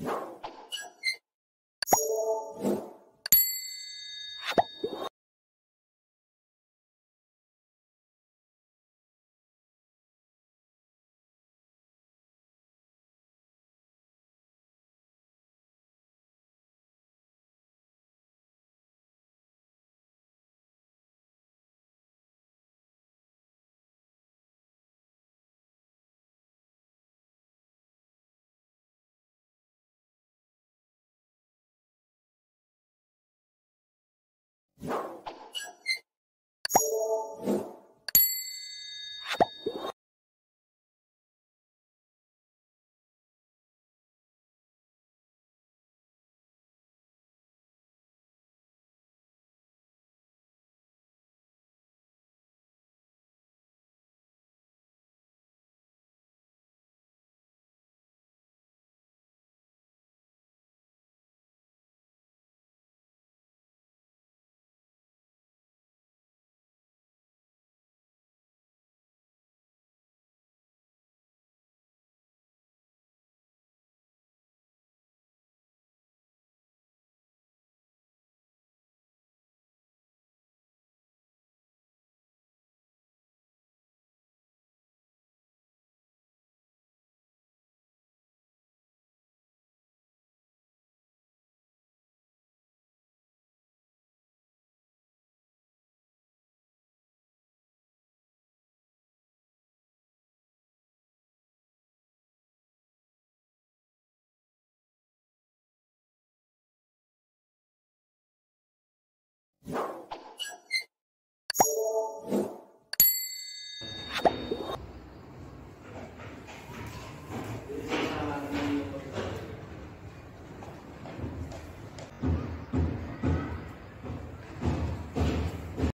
you